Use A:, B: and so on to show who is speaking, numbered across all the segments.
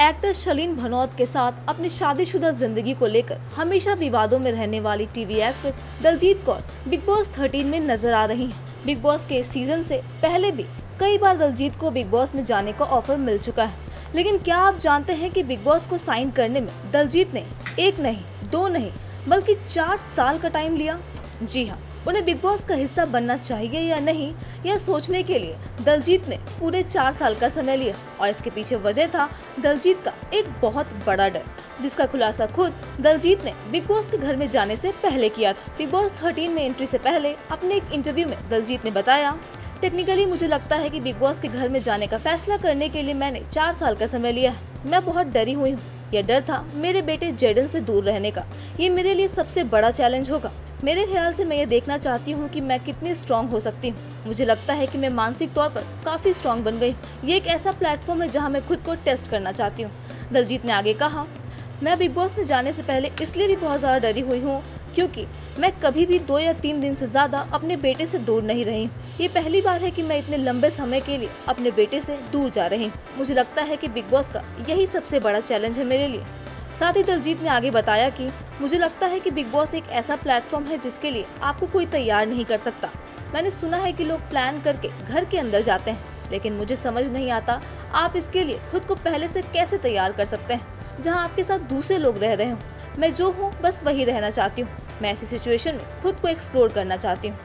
A: Actor Shaleen Bhanot के साथ अपनी शादीशुदा ज़िंदगी को लेकर हमेशा विवादों में रहने वाली TV actress Daljeet Kaur Bigg Boss 13 में नज़र आ रही हैं। बिग बॉस के सीज़न से पहले भी कई बार दलजीत को बिग बॉस में जाने का ऑफ़र मिल चुका है लेकिन क्या आप जानते हैं कि बिग बॉस को साइन करने में दलजीत ने एक नहीं, दो नहीं, बल्कि चार साल का टाइम लिया जी हाँ उन्हें बिग बॉस का हिस्सा बनना चाहिए या नहीं, यह सोचने के लिए दलजीत ने पूरे चार साल का समय लिया और इसके पीछे वजह था दलजीत का एक बहुत बड़ा डर, जिसका खुलासा खुद दलजीत ने बिग बॉस के घर में जाने से पहले किया था। बिग बॉस 13 में एंट्री से पहले अपने एक इंटरव्यू में दलजीत ने बताया, टेक्निकली मुझे लगता है कि बिग बॉस के घर में जाने का फैसला करने के लिए मैंने चार साल का समय लिया है। मैं बहुत डरी हुई हूँ। यह डर था मेरे बेटे जेडन से दूर रहने का। ये मेरे लिए सबसे बड़ा चैलेंज होगा। मेरे ख्याल से मैं ये देखना चाहती हूँ कि मैं कितनी स्ट्रांग हो सकती हूँ। मुझे लगता है कि मैं मानसिक तौर पर काफ़ी स्ट्रांग बन गई ये एक ऐसा प्लेटफॉर्म है जहाँ मैं खुद को टेस्ट करना चाहती हूँ। दलजीत ने आगे कहा, मैं बिग बॉस में जाने से पहले इसलिए भी बहुत ज़्यादा डरी हुई हूँ क्योंकि मैं कभी भी दो या तीन दिन से ज़्यादा अपने बेटे से दूर नहीं रही हूँ। ये पहली बार है कि मैं इतने लंबे समय के लिए अपने बेटे से दूर जा रही हूँ। मुझे लगता है कि बिग बॉस का यही सबसे बड़ा चैलेंज है मेरे लिए। साथ ही दलजीत ने आगे बताया कि मुझे लगता है कि बिग बॉस एक ऐसा प्लेटफॉर्म है जिसके लिए आपको कोई तैयार नहीं कर सकता। मैंने सुना है कि लोग प्लान करके घर के अंदर जाते हैं, लेकिन मुझे समझ नहीं आता आप इसके लिए खुद को पहले से कैसे तैयार कर सकते हैं, जहाँ आपके साथ दूसरे लोग रह रहे हो। मैं जो हूँ, बस वही रहना चाहती हूँ। मैं ऐसी सिचुएशन में खुद को एक्सप्लोर करना चाहती हूँ।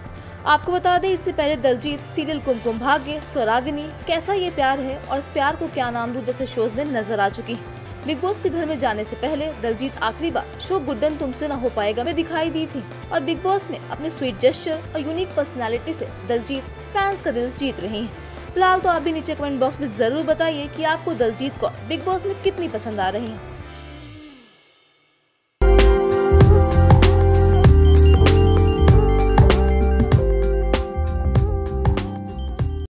A: आपको बता दें, इससे पहले दलजीत, सीरियल कुमकुम भाग्य, स्वरागिनी, कैसा ये प्यार है और इस प्यार को क्या नाम दूँ जैसे शोज़ में नज़र आ चुकी है। बिग बॉस के घर में जाने से पहले दलजीत आखिरी बार, शो गुड्डन तुमसे न हो पाएगा में दिखाई दी थी। और बिग बॉस में अपने स्वीट जेस्टर और यूनिक पर्सनालिटी से दलजीत फैंस का दिल जीत रही हैं। फ़िलहाल तो आप भी नीचे कमेंट बॉक्स में ज़रूर बताइए कि आपको दलजीत को बिग बॉस में कितनी पसंद आ रही है।